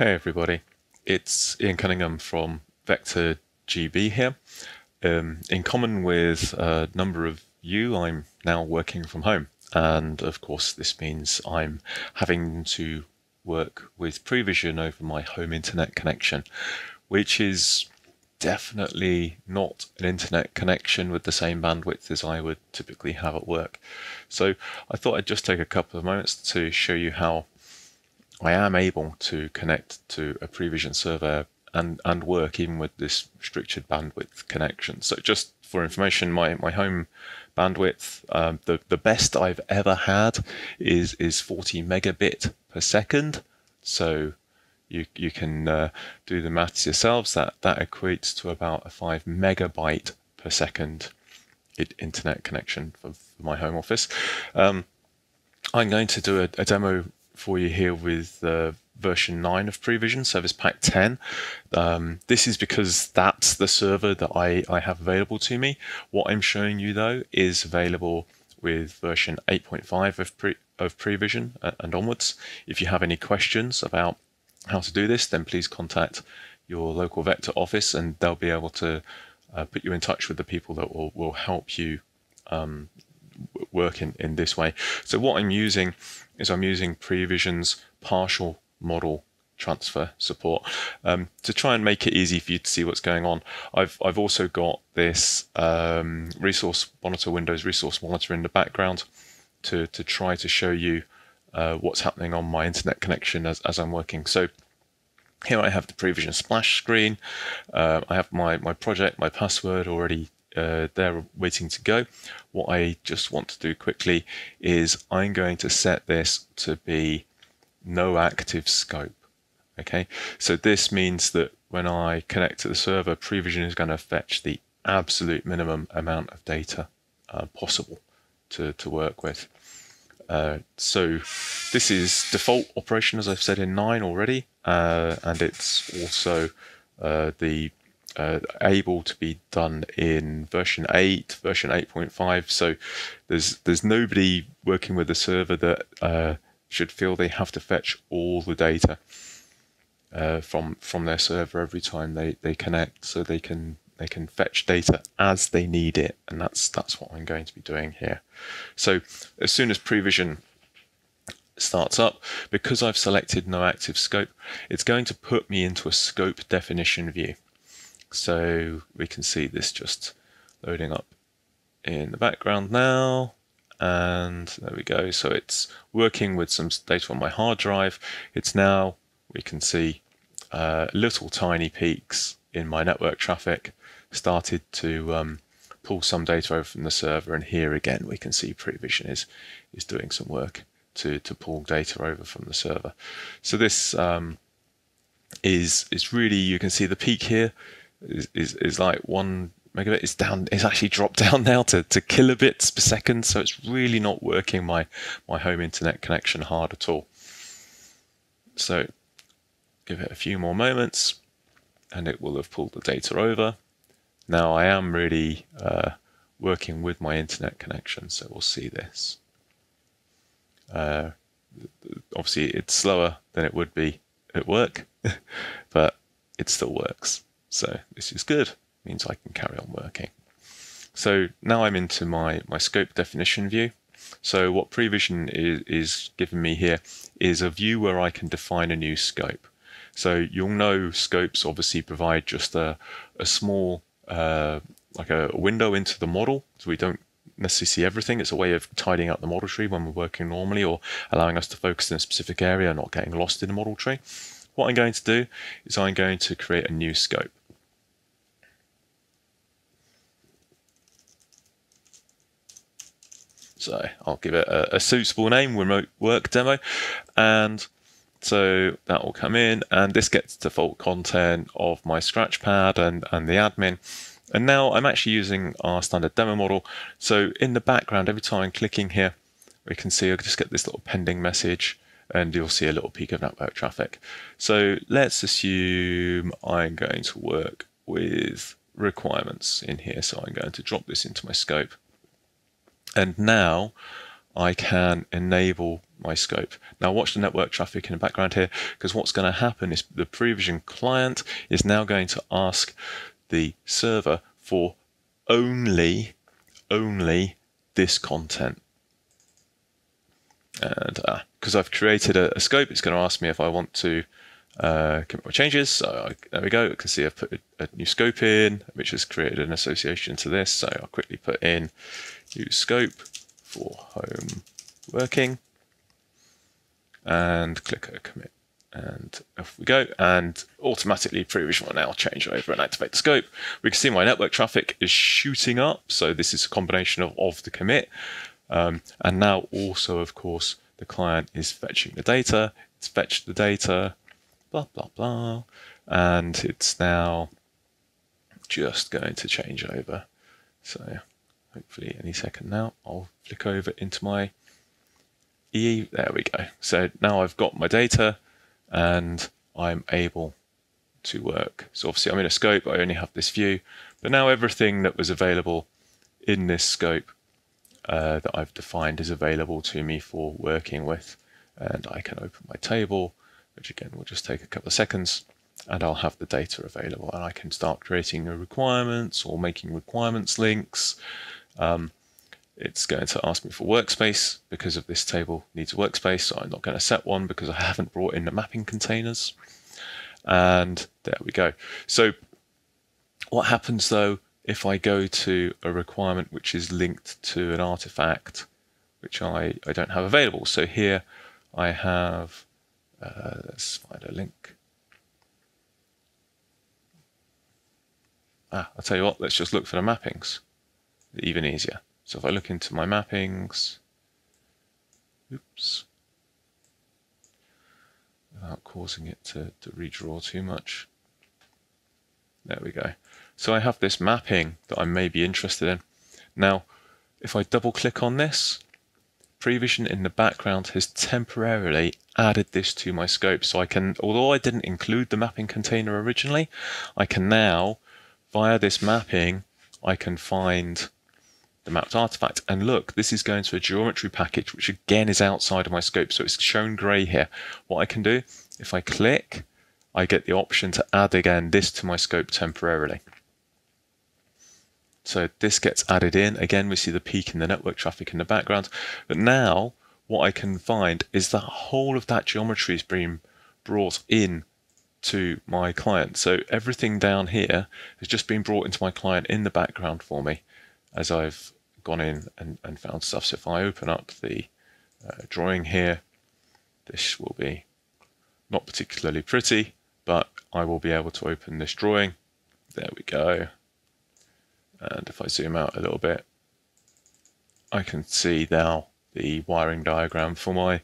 Hey everybody, it's Ian Cunningham from Vector GB here. Um, in common with a number of you, I'm now working from home. And of course, this means I'm having to work with PREEvision over my home internet connection, which is definitely not an internet connection with the same bandwidth as I would typically have at work. So I thought I'd just take a couple of moments to show you how I am able to connect to a PREEvision server and, and work even with this restricted bandwidth connection. So just for information, my, my home bandwidth, um, the, the best I've ever had is, is 40 megabit per second. So you, you can uh, do the maths yourselves. That, that equates to about a 5 megabyte per second internet connection for, for my home office. Um, I'm going to do a, a demo for you here with uh, version 9 of PREEvision, Service Pack 10. Um, this is because that's the server that I, I have available to me. What I'm showing you though is available with version 8.5 of, pre, of PREEvision and onwards. If you have any questions about how to do this, then please contact your local Vector office and they'll be able to uh, put you in touch with the people that will, will help you um, work in, in this way. So what I'm using is I'm using PREEvision's partial model transfer support um, to try and make it easy for you to see what's going on. I've I've also got this um, resource monitor Windows resource monitor in the background to to try to show you uh, what's happening on my internet connection as, as I'm working. So here I have the PREEvision splash screen. Uh, I have my my project, my password already uh, they're waiting to go. What I just want to do quickly is I'm going to set this to be no active scope. Okay, so this means that when I connect to the server, PREEvision is going to fetch the absolute minimum amount of data uh, possible to, to work with. Uh, so this is default operation, as I've said in 9 already, uh, and it's also uh, the uh, able to be done in version 8, version 8.5. So there's there's nobody working with a server that uh, should feel they have to fetch all the data uh, from from their server every time they, they connect, so they can they can fetch data as they need it, and that's that's what I'm going to be doing here. So as soon as PREEvision starts up, because I've selected no active scope, it's going to put me into a scope definition view. So we can see this just loading up in the background now. And there we go. So it's working with some data on my hard drive. It's now, we can see uh, little tiny peaks in my network traffic started to um, pull some data over from the server. And here again, we can see PREEvision is, is doing some work to, to pull data over from the server. So this um, is, is really, you can see the peak here is, is, like one megabit. It's down. It's actually dropped down now to, to kilobits per second. So it's really not working my my home internet connection hard at all. So give it a few more moments, and it will have pulled the data over. Now I am really uh, working with my internet connection, so we'll see this. Uh, obviously, it's slower than it would be at work, but it still works. So this is good, it means I can carry on working. So now I'm into my, my scope definition view. So what PREEvision is, is giving me here is a view where I can define a new scope. So you'll know scopes obviously provide just a, a small, uh, like a window into the model, so we don't necessarily see everything. It's a way of tidying up the model tree when we're working normally or allowing us to focus in a specific area, not getting lost in the model tree. What I'm going to do is I'm going to create a new scope. So I'll give it a, a suitable name, remote work demo. And so that will come in and this gets default content of my scratchpad and, and the admin. And now I'm actually using our standard demo model. So in the background, every time I'm clicking here, we can see I just get this little pending message and you'll see a little peak of network traffic. So let's assume I'm going to work with requirements in here. So I'm going to drop this into my scope. And now I can enable my scope. Now watch the network traffic in the background here because what's going to happen is the PREEvision client is now going to ask the server for only, only this content. And because uh, I've created a, a, scope, it's going to ask me if I want to uh, commit my changes. So I, there we go. You can see I've put a, a, new scope in, which has created an association to this. So I'll quickly put in new scope for home working and click a commit. And off we go. And automatically PREEvision will now change over and activate the scope. We can see my network traffic is shooting up. So this is a combination of, of the commit. Um, and now also, of course, the client is fetching the data. It's fetched the data, blah, blah, blah. And it's now just going to change over. So hopefully any second now, I'll flick over into my EE. There we go. So now I've got my data and I'm able to work. So obviously I'm in a scope, I only have this view, but now everything that was available in this scope uh, that I've defined is available to me for working with. And I can open my table, which again will just take a couple of seconds, and I'll have the data available. And I can start creating requirements or making requirements links. Um, it's going to ask me for workspace because of this table needs workspace. So I'm not going to set one because I haven't brought in the mapping containers. And there we go. So what happens though if I go to a requirement which is linked to an artifact which I, I don't have available? So here I have, uh, let's find a link. Ah, I'll tell you what, let's just look for the mappings. Even easier. So if I look into my mappings, oops, without causing it to, to redraw too much. There we go. So I have this mapping that I may be interested in. Now, if I double click on this, PREEvision in the background has temporarily added this to my scope. So I can, although I didn't include the mapping container originally, I can now, via this mapping, I can find the mapped artifact. And look, this is going to a geometry package, which again is outside of my scope. So it's shown gray here. What I can do, if I click, I get the option to add again this to my scope temporarily. So this gets added in. Again, we see the peak in the network traffic in the background. But now what I can find is that whole of that geometry is being brought in to my client. So everything down here has just been brought into my client in the background for me as I've gone in and, and found stuff. So if I open up the uh, drawing here, this will be not particularly pretty, but I will be able to open this drawing. There we go. And if I zoom out a little bit, I can see now the wiring diagram for my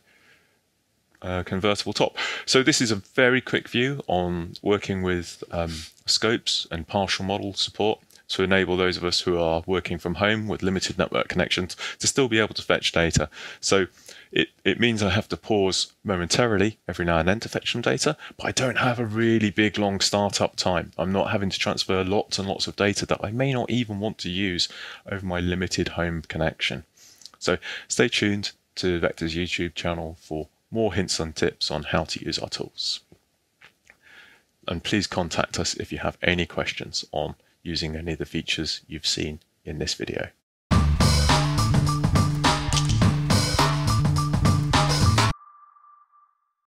uh, convertible top. So this is a very quick view on working with um, scopes and partial model support to enable those of us who are working from home with limited network connections to still be able to fetch data. So it, it means I have to pause momentarily every now and then to fetch some data, but I don't have a really big long startup time. I'm not having to transfer lots and lots of data that I may not even want to use over my limited home connection. So stay tuned to Vector's YouTube channel for more hints and tips on how to use our tools. And please contact us if you have any questions on using any of the features you've seen in this video.